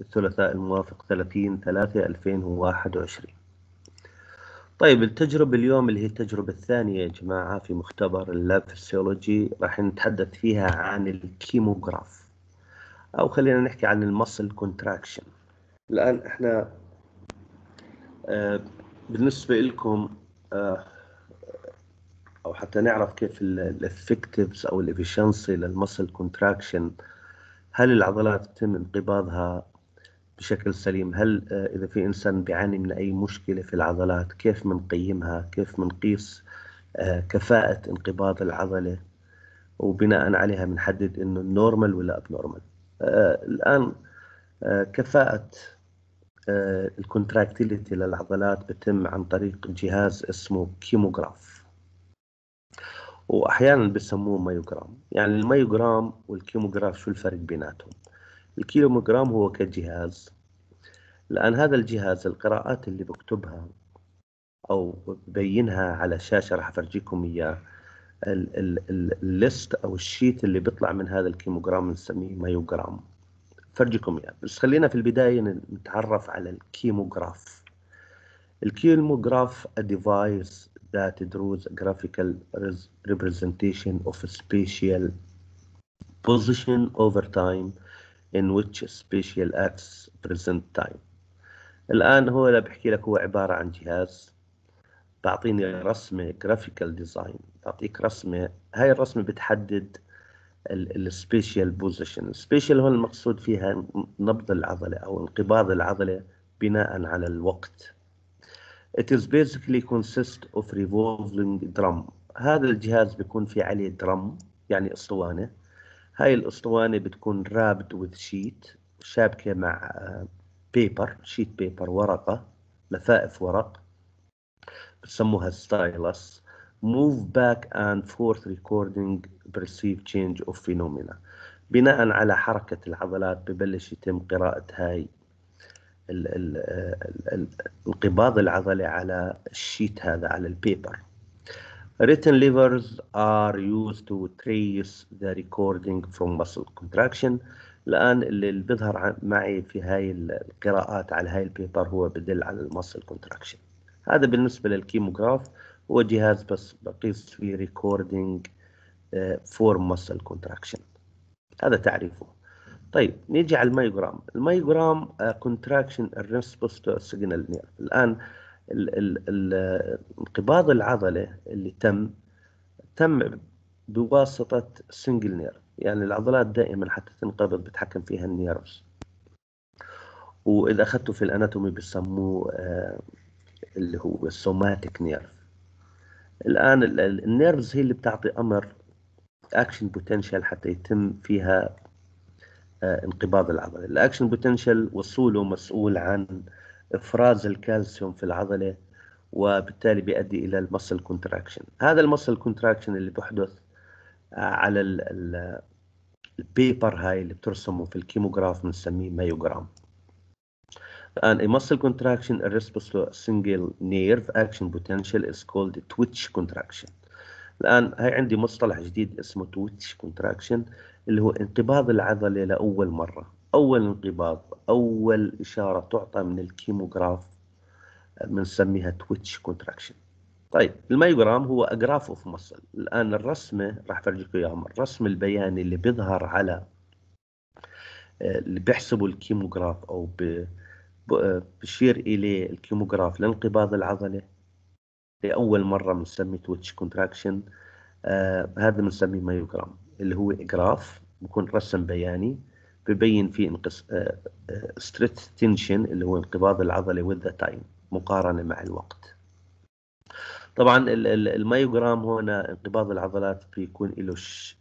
الثلاثاء الموافق 30 3 2021 طيب التجربة اليوم اللي هي التجربة الثانية يا جماعة في مختبر ال lab physiology راح نتحدث فيها عن ال kymograph. أو خلينا نحكي عن ال muscle contraction. الآن إحنا آه بالنسبة لكم آه أو حتى نعرف كيف ال effectiveness أو ال efficiency لل muscle contraction هل العضلات يتم انقباضها بشكل سليم؟ هل آه، إذا في إنسان بيعاني من أي مشكلة في العضلات كيف بنقيمها كيف بنقيس آه، كفاءة انقباض العضلة؟ وبناء عليها بنحدد إنه normal ولا abnormal آه، الآن كفاءة ال contractility للعضلات بتم عن طريق جهاز اسمه kymograph وأحيانا بسموه myogram يعني ال myogram وال kymograph شو الفرق بيناتهم؟ ال kymograph هو كجهاز لأن هذا الجهاز القراءات اللي بكتبها أو ببينها على الشاشه راح أفرجيكم إياه. ال list أو ال sheet اللي بيطلع من هذا kymogram بنسميه myogram فرجيكم إياه. بس خلينا في البداية نتعرف على ال kymograph. ال kymograph a device that draws a graphical representation of a spatial position over time in which spatial axis represents time. الآن هو اللي بحكي لك هو عبارة عن جهاز. بعطيني رسمة graphical design. بعطيك رسمة. هاي الرسمة بتحدد ال spatial position ال spatial هون المقصود فيها نبض العضلة أو انقباض العضلة بناء على الوقت. It is basically consist of revolving drum. هذا الجهاز بيكون في عليه drum يعني أسطوانة. هاي الأسطوانة بتكون wrapped with sheet شابكة مع paper sheet paper ورقة لفائف ورق. بسموها stylus move back and forth recording perceived change of phenomena. بناء على حركة العضلات ببلش يتم قراءة هاي انقباض العضلة على ال sheet هذا على ال paper. Written levers are used to trace the recording from muscle contraction. الآن اللي بيظهر معي في هاي القراءات على هاي ال paper هو بدل على ال muscle contraction هذا بالنسبة لل kymograph. هو جهاز بس بقيس فيه recording for muscle contraction هذا تعريفه. طيب نيجي على ال myogram ال myogram contraction ال response to signal الآن انقباض العضلة اللي تم تم بواسطة single nerve يعني العضلات دائما حتى تنقبض بتحكم فيها ال nerves وإذا اخذته في ال anatomy بسموه آه اللي هو ال somatic nerve الآن ال nerves هي اللي بتعطي أمر action potential حتى يتم فيها آه، انقباض العضلة. ال action potential وصوله مسؤول عن إفراز الكالسيوم في العضلة وبالتالي بيؤدي إلى ال muscle contraction هذا ال muscle contraction اللي بحدث آه، على ال paper هاي اللي بترسمه في ال kymograph بنسميه myogram الآن a muscle contraction in response to a single nerve action potential is called twitch contraction. الآن هاي عندي مصطلح جديد اسمه twitch contraction. اللي هو انقباض العضلة لأول مرة. أول انقباض أول إشارة تعطى من ال kymograph بنسميها twitch contraction طيب ال myogram هو a graph of muscle الآن الرسمة راح فرجيكم إياهم الرسم البياني اللي بيظهر على اللي بيحسبوا ال kymograph أو بشير إليه ال kymograph لانقباض العضلة. لأول مرة بنسميه twitch contraction آه هذا بنسميه myogram اللي هو graph بكون رسم بياني ببين فيه انقص ستريت آه، tension اللي هو انقباض العضلة with the time مقارنة مع الوقت. طبعا ال myogram هنا انقباض العضلات بيكون له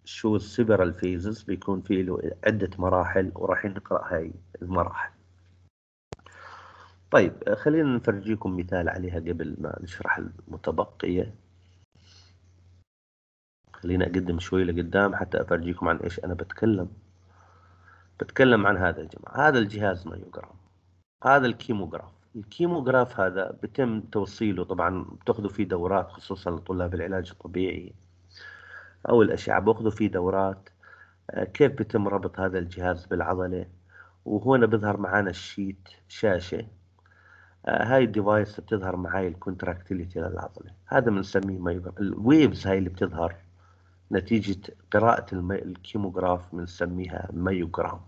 show several phases بيكون في له عدة مراحل وراح نقرأ هاي المراحل. طيب خلينا نفرجيكم مثال عليها قبل ما نشرح المتبقية. خليني أقدم شوي لقدام حتى أفرجيكم عن إيش أنا بتكلم. بتكلم عن هذا يا جماعة. هذا الجهاز myogram هذا ال kymograph. ال kymograph هذا بتم توصيله طبعا بتأخذوا فيه دورات خصوصا لطلاب العلاج الطبيعي أو الأشعة. بأخذوا فيه دورات. آه، كيف بتم ربط هذا الجهاز بالعضلة؟ وهنا بيظهر معنا ال sheet شاشة. آه هاي ال device بتظهر معي ال contractility للعضلة. هذا بنسميه myogram ال waves هاي اللي بتظهر. نتيجة قراءة ال kymograph بنسميها myogram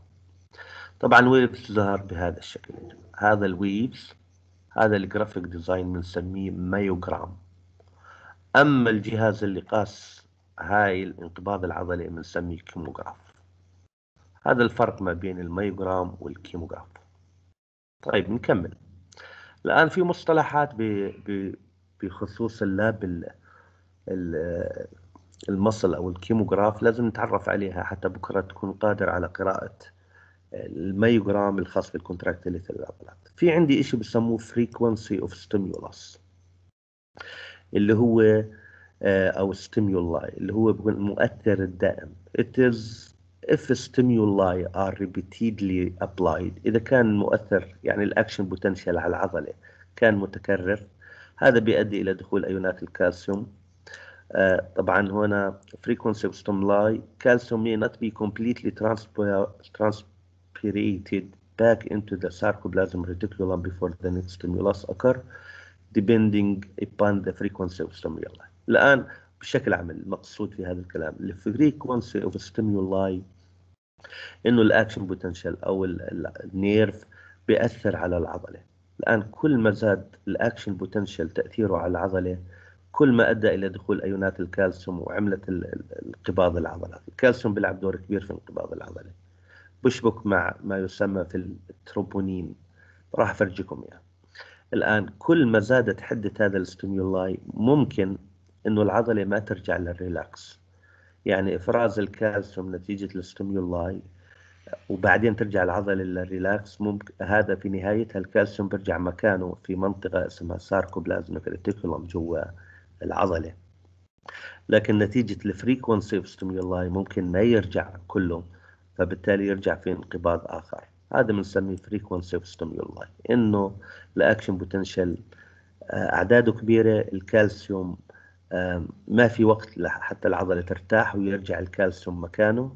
طبعا waves تظهر بهذا الشكل. هذا ال waves هذا ال graphic design بنسميه myogram أما الجهاز اللي قاس هاي الانقباض العضلي بنسميه kymograph. هذا الفرق ما بين ال myogram وال kymograph. طيب نكمل. الآن في مصطلحات بخصوص ال lab ال muscle أو ال kymograph لازم نتعرف عليها حتى بكرة تكون قادر على قراءة ال myogram الخاص بال contractility للعضلات في عندي شيء بسموه frequency of stimulus اللي هو آه، أو stimuli اللي هو المؤثر الدائم. It is if stimuli are repeatedly applied. إذا كان مؤثر يعني ال action potential على العضلة كان متكرر هذا بيؤدي إلى دخول أيونات الكالسيوم. طبعا هنا frequency of stimuli calcium may not be completely transported back into the sarcoplasm reticulum before the next stimulus occur depending upon the frequency of stimuli الآن بشكل عام المقصود في هذا الكلام ال frequency of stimuli انه ال action potential أو ال nerve بياثر على العضله الان كل ما زاد ال action potential تاثيره على العضله كل ما أدى إلى دخول أيونات الكالسيوم وعملت انقباض العضلات. الكالسيوم بيلعب دور كبير في انقباض العضله بشبك مع ما يسمى في التروبونين. راح افرجيكم إياه. الآن كل ما زادت حده هذا ال stimuli ممكن إنه العضلة ما ترجع لل relax. يعني إفراز الكالسيوم نتيجة ال stimuli وبعدين ترجع العضلة لل relax ممكن هذا في نهايتها الكالسيوم بيرجع مكانه في منطقة اسمها sarcoplasmic reticulum جوا العضلة. لكن نتيجة ال frequency of stimuli ممكن ما يرجع كله فبالتالي يرجع في انقباض آخر. هذا بنسميه frequency of stimuli إنه ال action potential أعداده كبيرة الكالسيوم ما في وقت حتى العضلة ترتاح ويرجع الكالسيوم مكانه.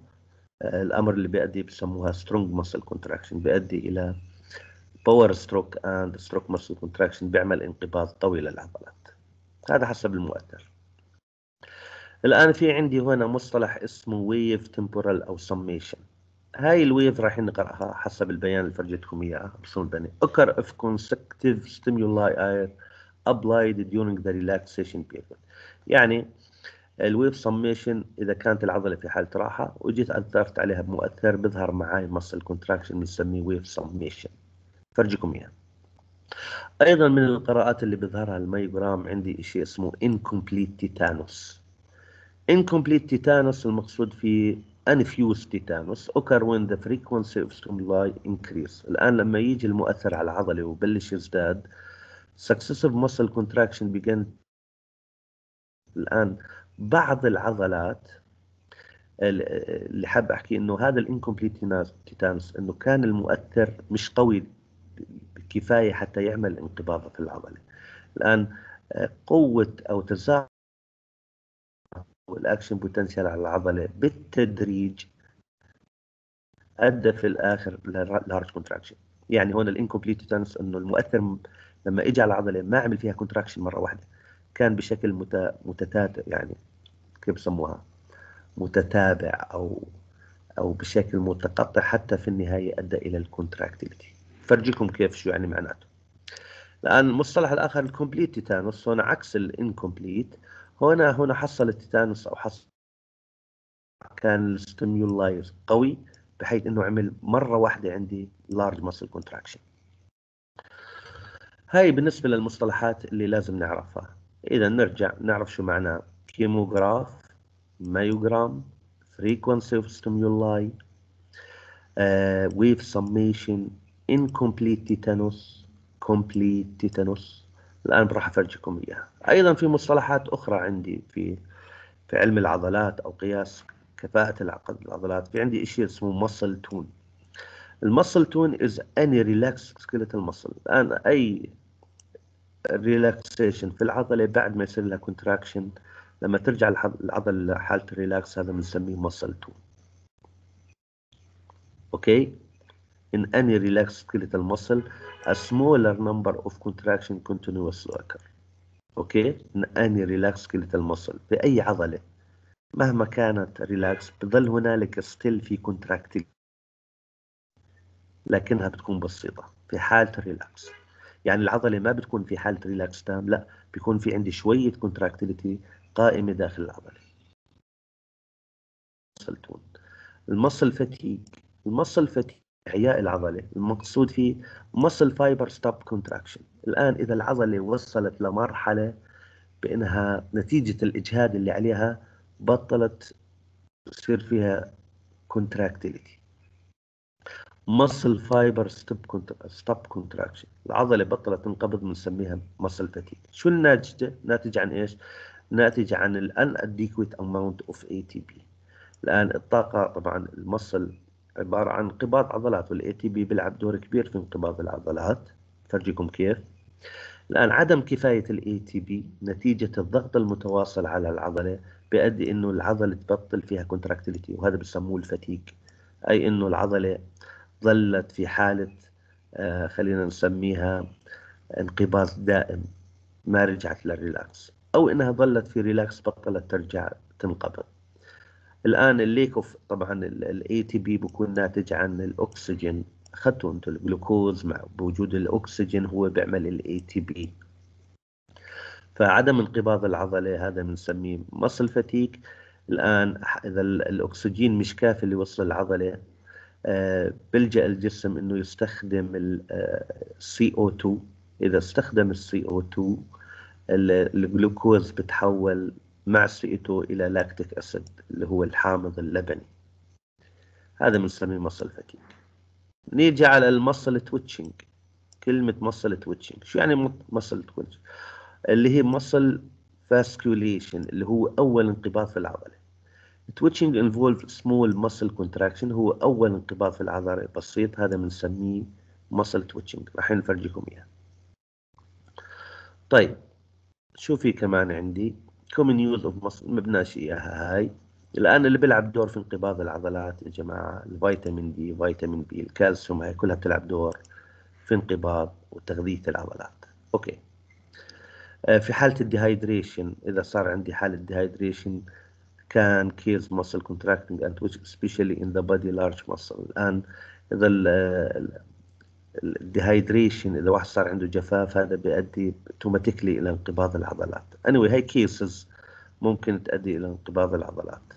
آه، الأمر اللي بيؤدي بسموها strong muscle contraction بيؤدي إلى power stroke and strong muscle contraction بيعمل انقباض طويل للعضلات. هذا حسب المؤثر الآن في عندي هنا مصطلح اسمه wave temporal أو summation هاي ال wave راح نقرأها حسب البيان اللي فرجيتكم اياه برسوم البياني occur if consecutive stimuli are applied during the relaxation period. يعني ال wave summation إذا كانت العضلة في حالة راحة وجيت أثرت عليها بمؤثر بيظهر معي muscle contraction بنسميه wave summation فرجيكم اياه أيضا من القراءات اللي بيظهرها ال myogram عندي شيء اسمه incomplete tetanus. incomplete tetanus المقصود فيه unfused tetanus occur when the frequency of stimuli increase. الآن لما يجي المؤثر على العضلة وبلش يزداد successive muscle contraction begin. الآن بعض العضلات اللي حاب أحكي إنه هذا ال incomplete tetanus إنه كان المؤثر مش قوي كفاية حتى يعمل انقباض في العضله الآن قوة أو تزاحم ال action potential على العضلة بالتدريج أدى في الآخر large contraction. يعني هون ال incomplete tetanus إنه المؤثر لما إجى على العضلة ما عمل فيها contraction مرة واحدة. كان بشكل متتابع يعني كيف بسموها؟ متتابع أو أو بشكل متقطع حتى في النهاية أدى إلى ال contractility فرجيكم كيف شو يعني معناته. الان المصطلح الآخر ال complete tetanus هنا عكس ال incomplete هنا هنا حصل ال tetanus أو حصل كان ال stimulus قوي بحيث إنه عمل مرة واحدة عندي large muscle contraction هاي بالنسبة للمصطلحات اللي لازم نعرفها. إذا نرجع نعرف شو معناه kymograph myogram frequency of stimuli uh, wave summation incomplete tetanus complete tetanus. الآن راح أفرجكم إياها. أيضا في مصطلحات أخرى عندي في في علم العضلات أو قياس كفاءة العضلات. في عندي شيء اسمه muscle tone. ال muscle tone is any relaxed skeletal muscle. الآن أي relaxation في العضلة بعد ما يصير لها contraction لما ترجع العضلة لحالة ال relax هذا بنسميه muscle tone okay؟ In any relaxed skeletal muscle a smaller number of contraction continuously occur okay in any relaxed skeletal muscle. في اي عضلة. مهما كانت relax بظل هنالك still في contractile لكنها بتكون بسيطة. في حالة ال relax يعني العضلة ما بتكون في حالة relax تام لا. بيكون في عندي شوية contractility قائمة داخل العضلة. ال muscle fatigue ال muscle fatigue إعياء العضلة. المقصود فيه muscle fiber stop contraction. الآن إذا العضلة وصلت لمرحلة بأنها نتيجة الإجهاد اللي عليها بطلت يصير فيها contractility. muscle fiber stop stop contraction. العضلة بطلت تنقبض بنسميها muscle fatigue. شو الناتجة؟ ناتج عن إيش؟ ناتج عن ال inadequate amount of ATP الآن الطاقة طبعا ال muscle عبارة عن انقباض عضلات وال ATP بيلعب دور كبير في انقباض العضلات. فرجيكم كيف؟ الآن عدم كفاية ال ATP نتيجة الضغط المتواصل على العضلة بيؤدي إنه العضلة تبطل فيها contractility وهذا بسموه ال fatigue أي إنه العضلة ظلت في حالة آه خلينا نسميها انقباض دائم ما رجعت لل relax أو إنها ظلت في relax بطلت ترجع تنقبض. الآن ال lack of طبعا ال ATP بكون ناتج عن الأكسجين. أخذتوا أنتم الجلوكوز مع بوجود الأكسجين هو بيعمل ال ATP فعدم انقباض العضلة هذا بنسميه muscle fatigue الآن إذا الأكسجين مش كافي لوصل العضلة آه، بلجا الجسم إنه يستخدم السي أو 2 إذا استخدم السي أو 2 الجلوكوز بتحول مع 2 إلى lactic acid اللي هو الحامض اللبني. هذا بنسميه muscle fatigue نيجي على ال muscle twitching كلمة muscle twitching شو يعني muscle twitching اللي هي muscle fasciculation اللي هو أول انقباض في العضلة. twitching involve small muscle contraction هو أول انقباض في العضلة. بسيط هذا بنسميه muscle twitching راح نفرجيكم إياه. طيب شو في كمان عندي؟ Common use of muscle ما بدناش إياها هاي. الآن اللي بيلعب دور في انقباض العضلات يا جماعة ال vitamin D vitamin B الكالسيوم هاي كلها بتلعب دور في انقباض وتغذية العضلات. okay. آه، في حالة ال dehydration إذا صار عندي حالة dehydration can cause muscle contracting and which especially in the body large muscle. الآن إذا ال dehydration إذا واحد صار عنده جفاف هذا بيؤدي automatically إلى انقباض العضلات. Anyway هاي cases ممكن تؤدي إلى انقباض العضلات.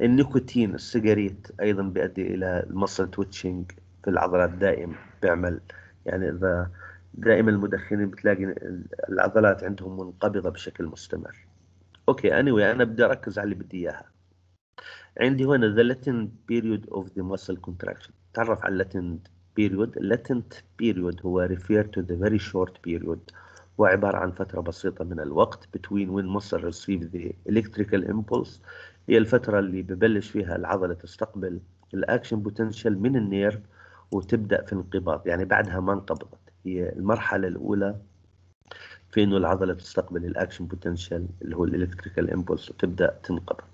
النيكوتين ال cigarette أيضا بيؤدي إلى ال muscle twitching في العضلات دائم بيعمل. يعني إذا دائما المدخنين بتلاقي العضلات عندهم منقبضة بشكل مستمر. أوكي anyway أنا بدي أركز على اللي بدي إياها. عندي هنا the latent period of the muscle contraction. تعرف على latent period latent period هو refer to the very short period. هو عبارة عن فترة بسيطة من الوقت between when muscle receive the electrical impulse. هي الفترة اللي ببلش فيها العضلة تستقبل ال action potential من ال nerve وتبدأ في الانقباض يعني بعدها ما انقبضت. هي المرحلة الأولى في إنه العضلة تستقبل ال action potential اللي هو ال electrical impulse وتبدأ تنقبض.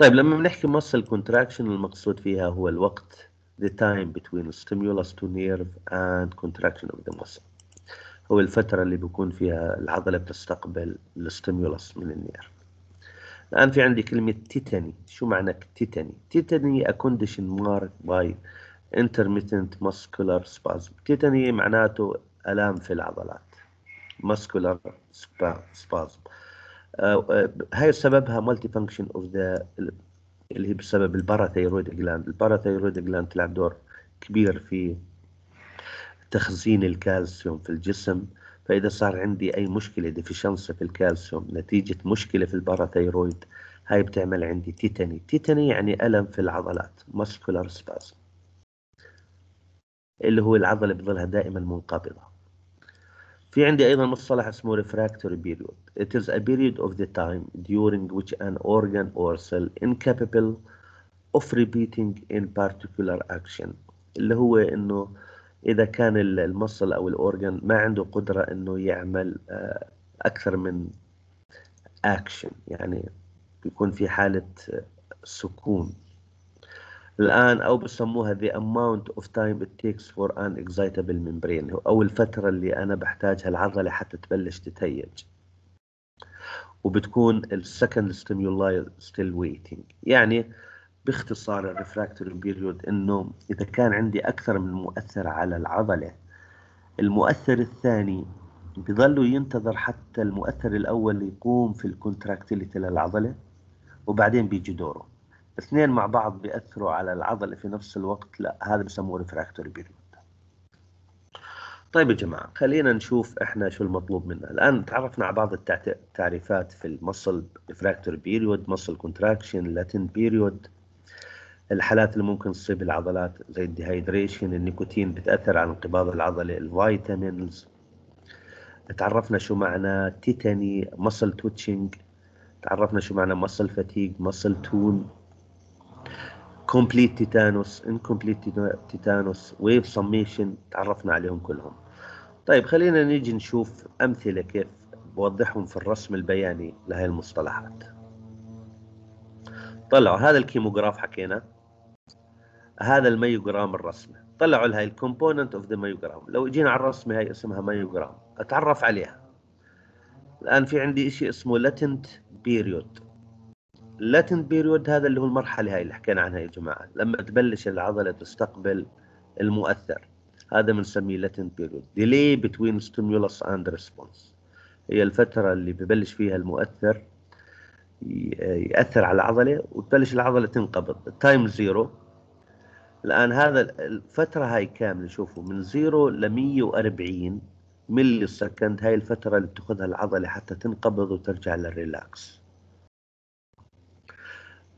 طيب لما بنحكي muscle contraction المقصود فيها هو الوقت the time between stimulus to nerve and contraction of the muscle. هو الفترة اللي بيكون فيها العضلة بتستقبل ال stimulus من ال nerve الآن في عندي كلمة tetany شو معنى tetany؟ tetany a condition marked by intermittent muscular spasm. tetany معناته ألام في العضلات. muscular spasm. هاي سببها malfunction of the اللي هي بسبب ال parathyroid gland ال parathyroid gland تلعب دور كبير في تخزين الكالسيوم في الجسم. فإذا صار عندي أي مشكلة deficiency في الكالسيوم نتيجة مشكلة في ال parathyroid هاي بتعمل عندي tetany. tetany يعني ألم في العضلات muscular spasm اللي هو العضلة بتظلها دائما منقبضة. في عندي أيضا مصطلح اسمه refractory period. It is a period of the time during which an organ or cell incapable of repeating in particular action اللي هو إنه إذا كان المصل أو الأورجن ما عنده قدرة إنه يعمل آه، أكثر من action يعني بيكون في حالة سكون الآن أو بسموها the amount of time it takes for an excitable membrane أو الفترة اللي أنا بحتاجها العضلة حتى تبلش تتهيج. وبتكون ال second stimuli still waiting يعني باختصار ال refractory period إنه إذا كان عندي أكثر من مؤثر على العضلة المؤثر الثاني بظل ينتظر حتى المؤثر الأول يقوم في ال contractility للعضلة وبعدين بيجي دوره. اثنين مع بعض بيأثروا على العضلة في نفس الوقت لا هذا بسموه refractory period طيب يا جماعة خلينا نشوف إحنا شو المطلوب منا. الآن تعرفنا على بعض التعريفات في ال muscle refractory period muscle contraction latent period الحالات اللي ممكن تصيب العضلات زي ال dehydration النيكوتين بتأثر على انقباض العضلة ال vitamins. تعرفنا شو معنى tetany muscle twitching تعرفنا شو معنى muscle fatigue muscle tone complete tetanus incomplete tetanus wave summation تعرفنا عليهم كلهم. طيب خلينا نيجي نشوف أمثلة كيف بوضحهم في الرسم البياني لهي المصطلحات. طلعوا هذا ال kymograph حكينا. هذا ال myogram الرسمي. طلعوا لها ال component of the myogram. لو جينا على الرسمة هي اسمها myogram. أتعرف عليها. الآن في عندي شيء اسمه latent period latent period هذا اللي هو المرحلة هاي اللي حكينا عنها يا جماعة. لما تبلش العضلة تستقبل المؤثر هذا بنسميه latent period delay between stimulus and response هي الفترة اللي ببلش فيها المؤثر يأثر على العضلة وتبلش العضلة تنقبض. ال time zero الآن هذا الفترة هاي كاملة شوفوا من zero ل 140 millisecond هاي الفترة اللي بتأخذها العضلة حتى تنقبض وترجع لل relax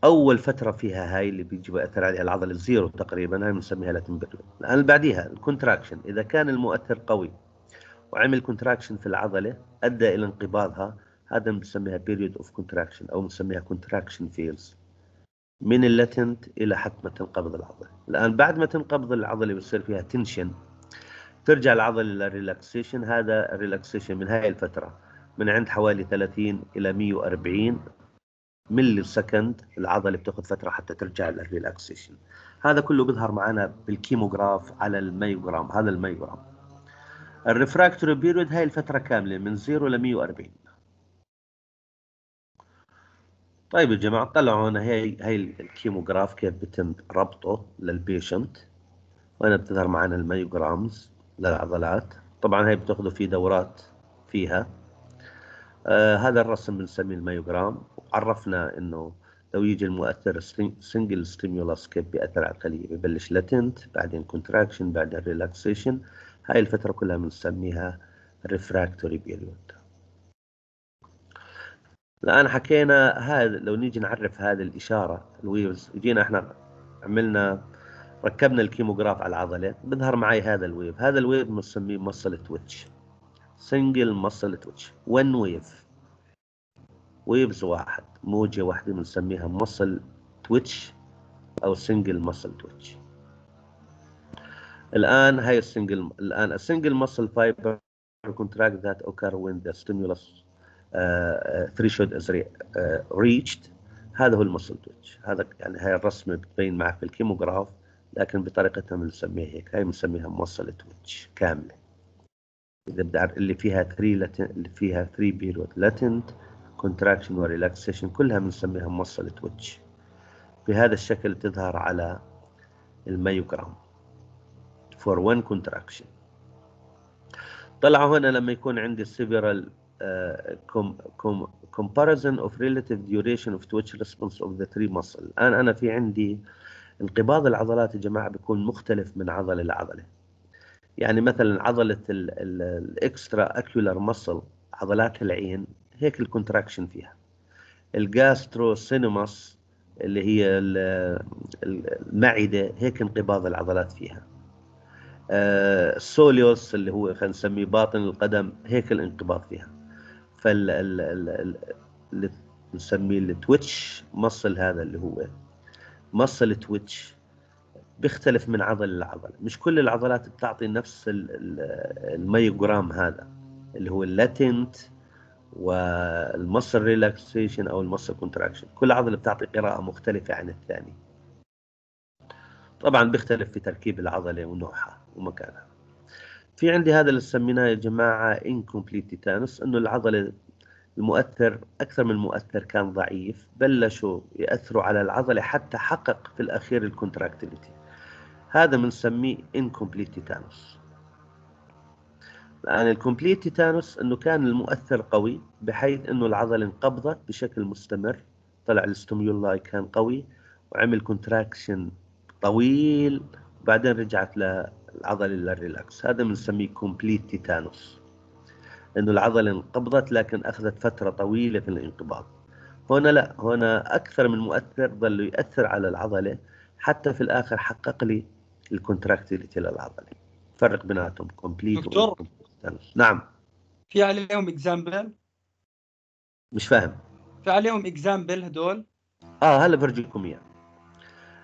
أول فترة فيها هاي اللي بيجي بيأثر عليها العضلة ال zero تقريبا هاي بنسميها اللي بعديها ال contraction إذا كان المؤثر قوي وعمل contraction في العضلة أدى إلى انقباضها هذا بنسميها period of contraction أو بنسميها contraction phase من ال latent إلى حتى ما تنقبض العضلة. الآن بعد ما تنقبض العضلة بيصير فيها tension ترجع العضلة لل relaxation هذا ال relaxation من هاي الفترة من عند حوالي 30 إلى 140 millisecond العضلة بتاخذ فترة حتى ترجع لل relaxation هذا كله بيظهر معنا بالكيموغراف على الميوغرام هذا الميوغرام. الريفراكتوري بيريود هاي الفترة كاملة من 0 ل 140 طيب يا جماعة طلعوا هنا هي هي ال kymograph كيف بيتم ربطه لل patient وهنا بتظهر معنا ال myograms للعضلات؟ طبعا هي بتاخذوا في دورات فيها. آه هذا الرسم بنسميه ال myogram. وعرفنا إنه لو يجي المؤثر single stimulus كيف بيأثر على الخلية ببلش latent بعدين contraction بعدين relaxation هاي الفترة كلها بنسميها refractory period الآن حكينا هذا لو نيجي نعرف هذه الإشارة ال waves جينا إحنا عملنا ركبنا ال kymograph على العضلة بظهر معي هذا ال wave. هذا ال wave بنسميه muscle twitch single muscle twitch one wave waves واحد موجة واحدة بنسميها muscle twitch أو single muscle twitch الآن هاي ال single الآن ال single muscle fiber contract that occur when the stimulus threshold is reached هذا هو ال muscle twitch هذا يعني هاي الرسمة بتبين معك في ال kymograph لكن بطريقتها بنسميها هيك. هاي بنسميها muscle twitch كاملة. إذا بدي اللي فيها 3 latent اللي فيها 3 period latent contraction و relaxation كلها بنسميها muscle twitch بهذا الشكل تظهر على ال myogram for one contraction. طلعوا هنا لما يكون عندي several comparison of relative duration of twitch response of the three muscle. الآن أنا في عندي انقباض العضلات يا جماعة بيكون مختلف من عضلة لعضلة يعني مثلا عضلة ال extraocular muscle عضلات العين هيك ال contraction فيها. ال gastrocnemius اللي هي المعدة هيك انقباض العضلات فيها. ال soleus اللي هو خلينا نسميه باطن القدم هيك الانقباض فيها. فال نسميه ال twitch muscle هذا اللي هو. muscle twitch بيختلف من عضله لعضله مش كل العضلات بتعطي نفس ال myogram هذا اللي هو ال latent وال muscle relaxation أو ال muscle contraction كل عضلة بتعطي قراءة مختلفة عن الثاني. طبعا بيختلف في تركيب العضلة ونوعها ومكانها. في عندي هذا اللي سميناه يا جماعة incomplete tetanus إنه العضلة المؤثر أكثر من مؤثر كان ضعيف بلشوا يأثروا على العضلة حتى حقق في الأخير ال contractility هذا بنسميه incomplete tetanus. الآن ال complete tetanus أنه كان المؤثر قوي بحيث أنه العضلة انقبضت بشكل مستمر طلع ال stimuli كان قوي وعمل contraction طويل وبعدين رجعت للعضلة لل relax هذا بنسميه complete tetanus. إنه العضلة انقبضت لكن أخذت فترة طويلة في الانقباض. هنا لا هنا أكثر من مؤثر ظل ياثر على العضلة حتى في الآخر حقق لي ال contractility للعضله فرق بيناتهم complete دكتور نعم. في عليهم example مش فاهم. في عليهم example هدول؟ آه هلا برجيكم إياه.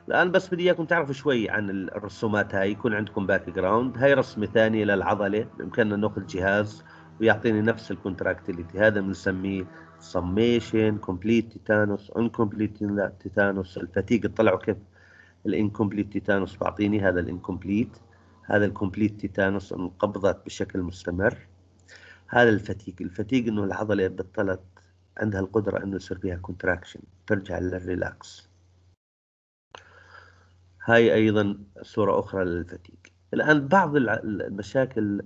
الآن بس بدي إياكم تعرفوا شوي عن الرسومات هاي. يكون عندكم background هاي رسمة ثانية للعضلة. بإمكاننا نأخذ جهاز ويعطيني نفس ال contractility هذا بنسميه summation complete tetanus incomplete tetanus. ال fatigue طلعوا كيف ال incomplete tetanus بعطيني هذا ال incomplete هذا ال complete tetanus انقبضت بشكل مستمر. هذا ال fatigue ال fatigue إنه العضلة بطلت عندها القدرة إنه يصير فيها contraction ترجع لل relax هاي أيضا صورة أخرى لل fatigue الآن بعض المشاكل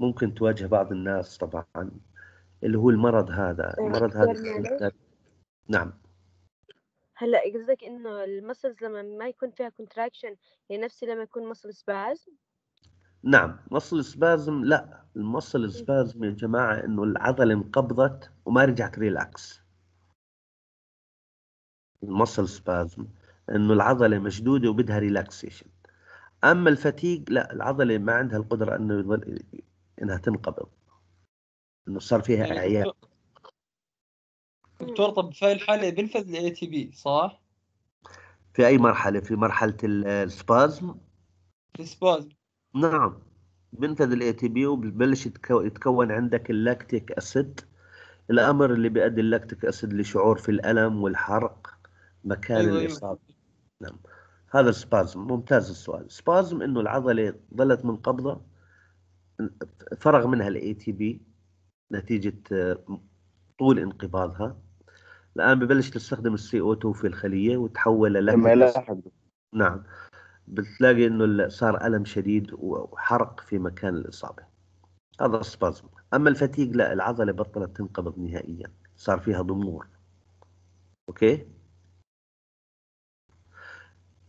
ممكن تواجه بعض الناس طبعا اللي هو المرض هذا. المرض هذا نعم. هلأ قصدك إنه ال muscles لما ما يكون فيها contraction هي نفس لما يكون muscle spasm نعم muscle spasm لا ال muscle spasm يا جماعة إنه العضلة انقبضت وما رجعت relax ال muscle spasm إنه العضلة مشدودة وبدها relaxation أما ال fatigue لا العضلة ما عندها القدرة إنه يظل إنها تنقبض. إنه صار فيها يعني اعياء دكتور طب في هاي الحالة بنفذ ال ATP صح؟ في أي مرحلة؟ في مرحلة ال- ال spasm؟ ال spasm نعم. بنفذ ال ATP وببلش يتكو- يتكون عندك ال lactic acid. الأمر اللي بيؤدي ال lactic acid لشعور في الألم والحرق مكان أيوة، أيوة. الإصابة. نعم. هذا ال spasm. ممتاز السؤال. spasm إنه العضلة ظلت منقبضه فرغ منها ال ATP نتيجة آه، طول انقباضها. الآن ببلش تستخدم ال CO2 في الخلية وتحول يلاحق نعم. بتلاقي إنه صار ألم شديد وحرق في مكان الإصابة. هذا ال spasm. أما ال fatigue لا العضلة بطلت تنقبض نهائيا. صار فيها ضمور. okay؟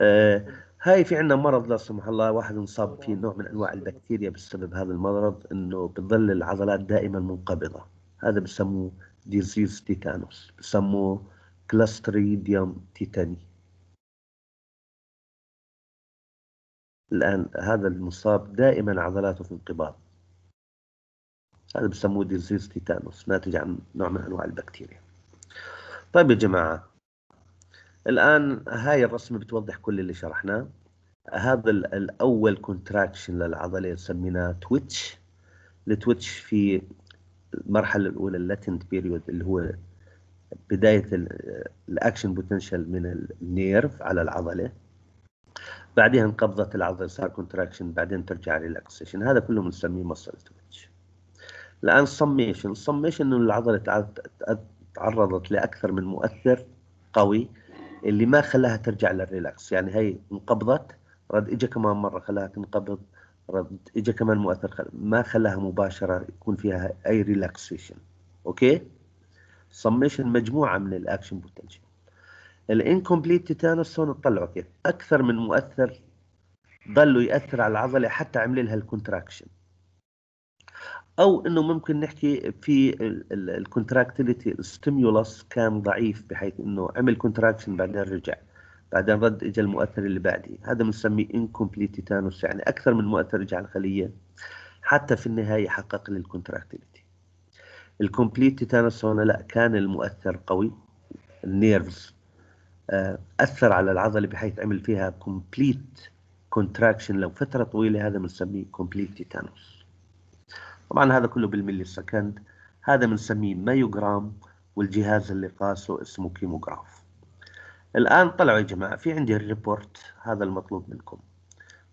آه هاي في عندنا مرض لا سمح الله واحد انصاب فيه نوع من أنواع البكتيريا بسبب هذا المرض إنه بتظل العضلات دائما منقبضة. هذا بسموه disease tetanus بسموه Clostridium tetani الآن هذا المصاب دائما عضلاته في انقباض. هذا بسموه disease tetanus ناتج عن نوع من أنواع البكتيريا. طيب يا جماعة الآن هاي الرسمة بتوضح كل اللي شرحناه. هذا ال- الأول contraction للعضلة سميناه twitch ال twitch في المرحلة الأولى ال latent period اللي هو بداية ال action potential من ال nerve على العضلة. بعدها انقبضت العضلة صار contraction بعدين ترجع relaxation هذا كله بنسميه muscle twitch الآن summation summation إنه العضلة تع- تع- تعرضت لأكثر من مؤثر قوي اللي ما خلاها ترجع لل relax يعني هي انقبضت رد اجى كمان مرة خلاها تنقبض. رد اجى كمان مؤثر خل... ما خلاها مباشرة يكون فيها أي relaxation okay؟ summation مجموعة من ال action potential ال incomplete tetanus هون تطلعوا كيف؟ أكثر من مؤثر ضلوا يأثر على العضلة حتى عمل لها ال contraction أو إنه ممكن نحكي في ال contractility ال stimulus كان ضعيف بحيث إنه عمل contraction بعدين رجع. بعدين رد اجى المؤثر اللي بعده هذا بنسميه incomplete tetanus يعني أكثر من مؤثر رجع الخليه حتى في النهاية حقق لي ال contractility ال complete tetanus هون لا كان المؤثر قوي. ال nerves آه، أثر على العضلة بحيث عمل فيها complete contraction لو فترة طويلة هذا بنسميه complete tetanus طبعا هذا كله بال millisecond. هذا بنسميه myogram والجهاز اللي قاسه اسمه kymograph. الآن طلعوا يا جماعة في عندي ال report هذا المطلوب منكم.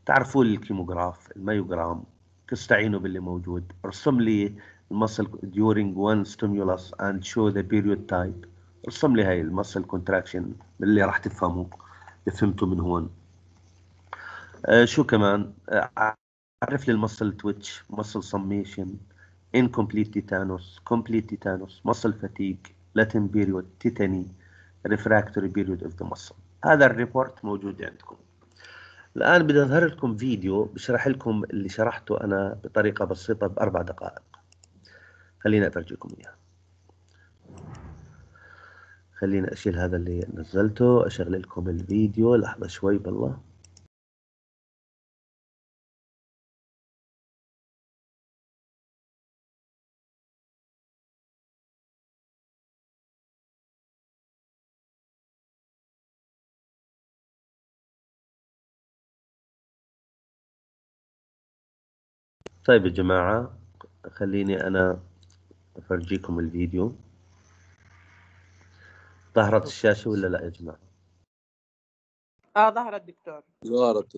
تعرفون ال kymograph ال myogram تستعينوا باللي موجود. ارسم لي ال muscle during one stimulus and show the period type. ارسم لي هاي ال muscle contraction اللي راح تفهموا اللي فهمتوا من هون. آه شو كمان؟ آه عرف لي ال muscle twitch muscle summation incomplete tetanus complete tetanus muscle fatigue latent period tetany. Refractory period of the muscle. هذا الريبورت موجود عندكم. الآن بدي أظهر لكم فيديو بشرح لكم اللي شرحته أنا بطريقة بسيطة بأربع دقائق. خليني أفرجيكم إياه خليني أشيل هذا اللي نزلته أشغل لكم الفيديو. لحظة شوي بالله. طيب يا جماعة خليني أنا أفرجيكم الفيديو. ظهرت الشاشة ولا لا يا جماعة؟ آه ظهرت دكتور. ظهرت.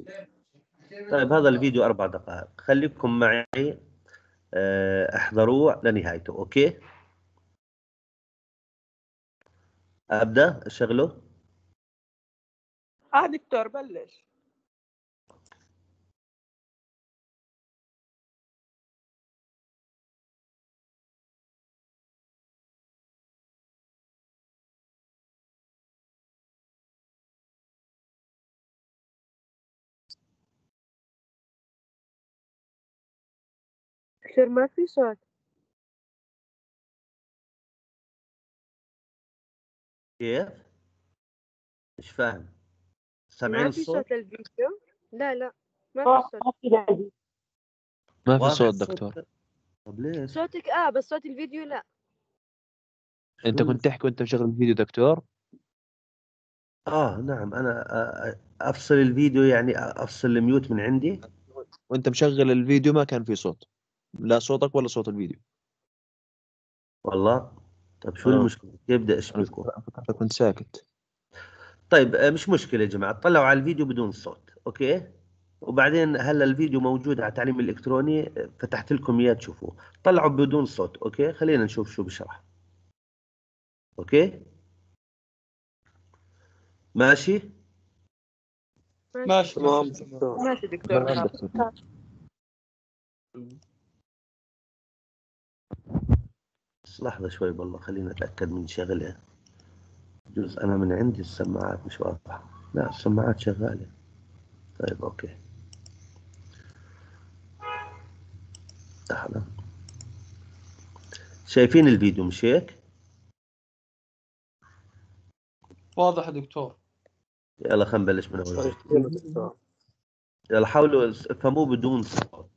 طيب هذا الفيديو أربع دقائق. خليكم معي آه، أحضروه لنهايته أوكي؟ أبدأ أشغله. آه دكتور بلش. دكتور ما في صوت. كيف؟ مش فاهم؟ سامعين ما في الصوت؟ صوت للفيديو؟ لا لا ما في صوت. ما في صوت الصوت؟ دكتور. طب ليش؟ صوتك آه بس صوت الفيديو لا. أنت كنت تحكي وأنت مشغل الفيديو دكتور؟ آه نعم أنا آه، أفصل الفيديو يعني أفصل الميوت من عندي. وأنت مشغل الفيديو ما كان في صوت. لا صوتك ولا صوت الفيديو. والله؟ طب شو آه. المشكلة؟ كيف بدي أنا اشبكه فكرتك كنت ساكت. طيب آه، مش مشكلة يا جماعة طلعوا على الفيديو بدون صوت okay؟ وبعدين هلا الفيديو موجود على التعليم الإلكتروني؟ فتحت لكم إياه تشوفوه. طلعوا بدون صوت okay؟ خلينا نشوف شو بشرح. okay؟ ماشي؟ ماشي. تمام. ماشي دكتور نعم خلاص. دكتور. بس لحظة شوي بالله خلينا أتأكد من شغلة جزء أنا من عندي السماعات مش واضحة. لا السماعات شغالة. طيب أوكي. لحظة شايفين الفيديو مش هيك؟ واضح يا دكتور. يلا خلينا نبلش من أول. يلا حاولوا افهموه بدون صوت.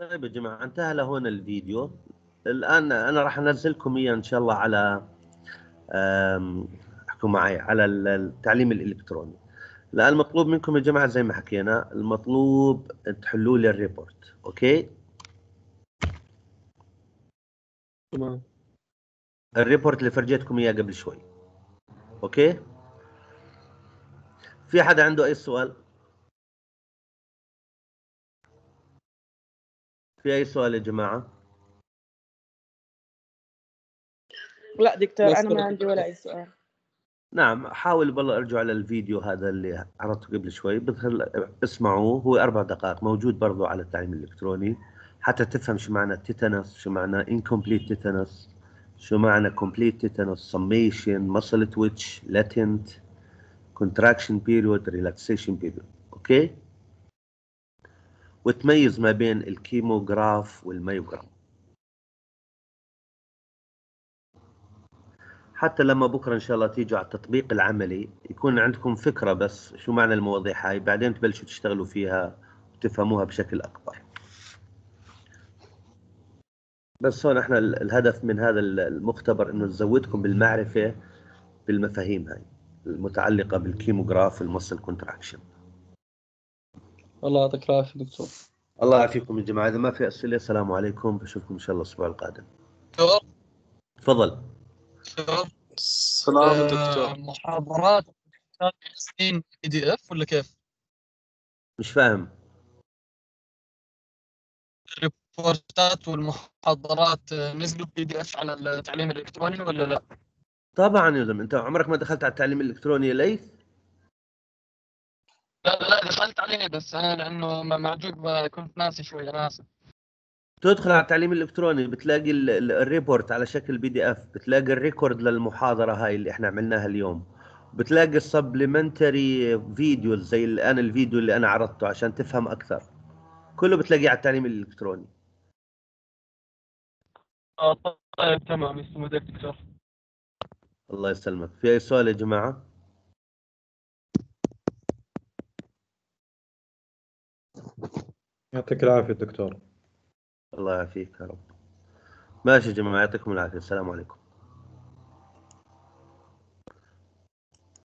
طيب يا جماعة انتهى لهون الفيديو. الآن أنا راح أنزلكم إياه إن شاء الله على احكوا معي على ال- التعليم الإلكتروني. الآن المطلوب منكم يا جماعة زي ما حكينا المطلوب تحلوا لي ال report okay؟ تمام. ال report اللي فرجيتكم إياه قبل شوي okay؟ في حدا عنده أي سؤال؟ في أي سؤال يا جماعة؟ لا دكتور أنا ما عندي. ولا أي سؤال. نعم حاول بالله ارجعوا على الفيديو هذا اللي عرضته قبل شوي. بدخل اسمعوه هو أربع دقائق موجود برضو على التعليم الإلكتروني. حتى تفهم شو معنى tetanus شو معنى incomplete tetanus شو معنى complete tetanus summation muscle twitch latent contraction period relaxation period. okay؟ وتميز ما بين ال kymograph وال myograph. حتى لما بكرة إن شاء الله تيجوا على التطبيق العملي يكون عندكم فكرة بس شو معنى المواضيع هاي بعدين تبلشوا تشتغلوا فيها وتفهموها بشكل أكبر. بس هون إحنا ال- الهدف من هذا ال- المختبر إنه نزودكم بالمعرفة بالمفاهيم هاي المتعلقة بال kymograph وال muscle contraction الله يعطيك العافية دكتور. الله يعافيكم يا جماعة. إذا ما في أسئلة السلام عليكم. بشوفكم إن شاء الله الأسبوع القادم. تفضل. سلام آه، دكتور. محاضرات PDF ولا كيف؟ مش فاهم. ال reportات والمحاضرات آه، نزلوا PDF على التعليم الإلكتروني ولا لا؟ طبعا يا زلمة. أنت عمرك ما دخلت على التعليم الإلكتروني ليث؟ لا لا دخلت عليه بس أنا لأنه م- معجوق ب- كنت ناسي شوي أنا اسف تدخل على التعليم الإلكتروني بتلاقي ال- ال- ال report على شكل PDF بتلاقي ال record للمحاضرة هاي اللي إحنا عملناها اليوم. بتلاقي ال supplementary videos زي الان الفيديو اللي أنا عرضته عشان تفهم أكثر. كله بتلاقيه على التعليم الإلكتروني. آه طيب تمام يسلم يديك دكتور. الله يسلمك. في أي سؤال يا جماعة؟ يعطيك العافية دكتور. الله يعافيك يا رب. ماشي يا جماعة يعطيكم العافية. السلام عليكم.